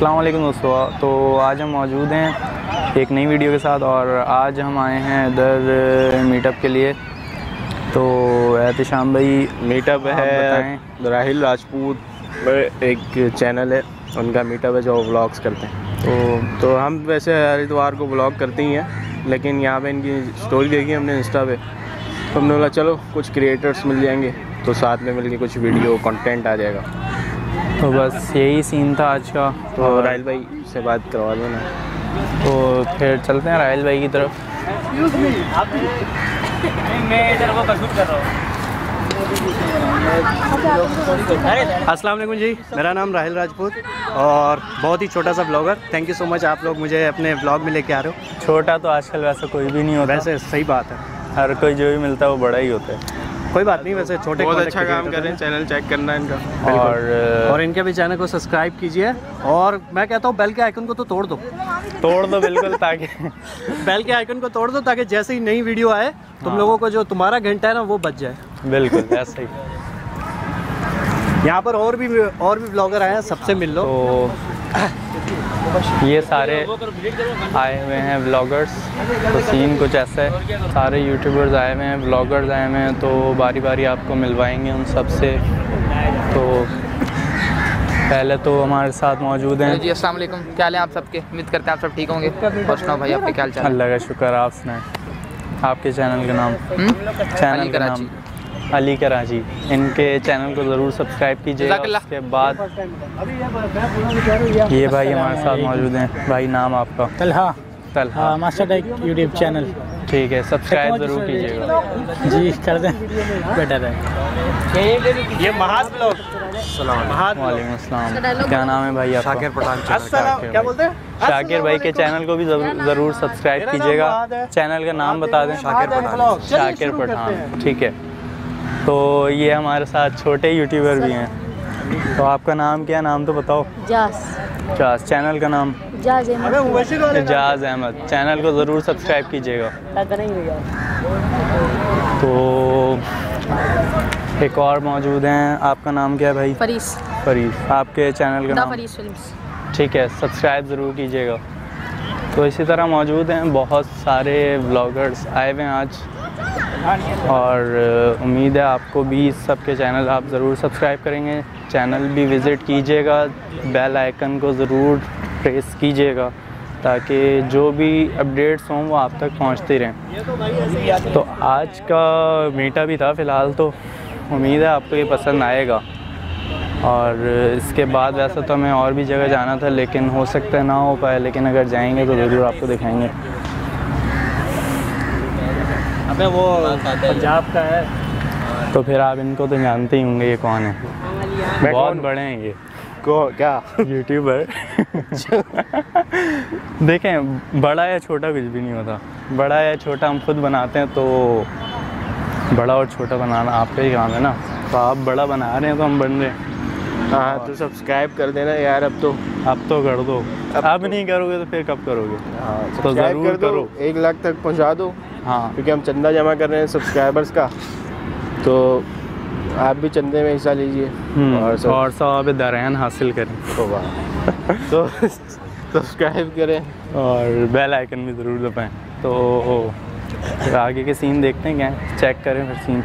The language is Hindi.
अस्सलाम वालेकुम दोस्तों तो आज हम मौजूद हैं एक नई वीडियो के साथ और आज हम आए हैं इधर मीटअप के लिए। तो एहतशाम भाई मीटअप है राहिल राजपूत एक चैनल है उनका मीटअप है जो व्लॉग्स करते हैं। तो तो हम वैसे हर इतवार को व्लॉग करते ही हैं लेकिन यहाँ पे इनकी स्टोरी देखी हमने इंस्टा पे। तो हमने बोला चलो कुछ क्रिएटर्स मिल जाएँगे तो साथ में मिलके कुछ वीडियो कंटेंट आ जाएगा। तो बस यही सीन था आज का। तो राहल भाई से बात करवा दो ना। तो फिर चलते हैं राहल भाई की तरफ़। मैं इधर वो कर रहा हूँ। अस्सलाम वालेकुम जी। मेरा नाम राहिल राजपूत और बहुत ही छोटा सा blogger thank you so much आप लोग मुझे अपने ब्लॉग में लेके आ रहे हो। छोटा तो आजकल वैसे कोई भी नहीं होता। वैसे सही बात है। हर कोई जो भी मिलता है वो बड़ा ही होता है। कोई बात नहीं वैसे छोटे बहुत अच्छा काम कर रहे हैं चैनल चेक करना इनका। और और इनके भी चैनल को सब्सक्राइब कीजिए। और मैं कहता हूँ बेल के आइकन को तो तोड़ दो। तोड़ दो बिल्कुल ताकि बेल के आइकन को तोड़ दो ताकि जैसे ही नई वीडियो आए तुम हाँ। लोगों को जो तुम्हारा घंटा है ना वो बच जाए। बिल्कुल ऐसा ही। यहाँ पर और भी और भी ब्लॉगर आए हैं सबसे मिल लो। तो ये सारे आए हुए हैं ब्लॉगर्स तो सीन कुछ ऐसा है। सारे यूट्यूबर्स आए हुए हैं ब्लॉगर्स आए हुए हैं तो बारी बारी आपको मिलवाएँगे उन सबसे। तो पहले तो हमारे साथ मौजूद हैं। जी अस्सलाम वालेकुम क्या हाल है आप सबके? उम्मीद करते हैं आप सब ठीक होंगे। और सुनाओ भाई आपके क्या हाल चाल? अल्लाह का शुक्र आप सुनाएँ। आपके चैनल का नाम? हम्म? चैनल का नाम? अली कराची इनके चैनल को ज़रूर सब्सक्राइब कीजिएगा जज़ाकल्लाह। उसके बाद ये भाई हमारे साथ मौजूद हैं। भाई नाम आपका? Talha. Talha. Master tech YouTube channel ठीक है सब्सक्राइब ज़रूर कीजिएगा। जी कर दें। बेटर है। ये ब्लॉग वालेकुम अस्सलाम। क्या नाम है भाई आपका? शाकिर पठान शाकिर क्या भाई। बोलते हैं? शाकिर भाई के चैनल को भी ज़रूर सब्सक्राइब कीजिएगा। चैनल का नाम बता दें। शाकिर पठान। शाकिर पठान। ठीक है। तो ये हमारे साथ छोटे यूट्यूबर भी हैं। तो आपका नाम क्या नाम तो बताओ? जास क्या चैनल का नाम? जास अहमद। चैनल को ज़रूर सब्सक्राइब कीजिएगा। दादा नहीं भैया तो एक और मौजूद हैं। आपका नाम क्या है भाई? फरीस। फरीस। आपके चैनल का नाम? फरीस फिल्म्स। ठीक है सब्सक्राइब ज़रूर कीजिएगा। तो इसी तरह मौजूद हैं बहुत सारे ब्लॉगर्स आए हुए हैं आज। और उम्मीद है आपको भी इस सब के चैनल आप ज़रूर सब्सक्राइब करेंगे। चैनल भी विज़िट कीजिएगा, बेल आइकन को ज़रूर प्रेस कीजिएगा, ताकि जो भी अपडेट्स हों वो आप तक पहुँचते रहें। तो आज का मीटा भी था फ़िलहाल तो उम्मीद है आपको ये पसंद आएगा। और इसके बाद वैसे तो हमें और भी जगह जाना था, लेकिन हो सकता है ना हो पाए, लेकिन अगर जाएँगे तो ज़रूर आपको दिखाएँगे। अबे वो पंजाब का है। तो फिर आप इनको तो जानते ही होंगे ये कौन है। मैं बहुत कौन? बड़े हैं ये। को क्या? यूट्यूबर देखें बड़ा या छोटा कुछ भी नहीं होता। बड़ा या छोटा हम खुद बनाते हैं तो बड़ा और छोटा बनाना आपका ही काम है ना। तो आप बड़ा बना रहे हैं तो हम बन रहे हैं। हाँ तो सब्सक्राइब कर देना यार अब तो। अब तो कर दो। अब अब तो- नहीं करोगे तो फिर कब करोगे? हाँ तो ज़रूर कर करो। एक लाख तक पहुँचा दो हाँ। क्योंकि हम चंदा जमा कर रहे हैं सब्सक्राइबर्स का। तो आप भी चंदे में हिस्सा लीजिए। हम्म, और सब और सवाब दरहन हासिल करें। तो वाह। तो सब्सक्राइब करें। और बेल आइकन भी ज़रूर दबाएँ। तो आगे के सीन देखते हैं क्या? चेक करें फिर सीन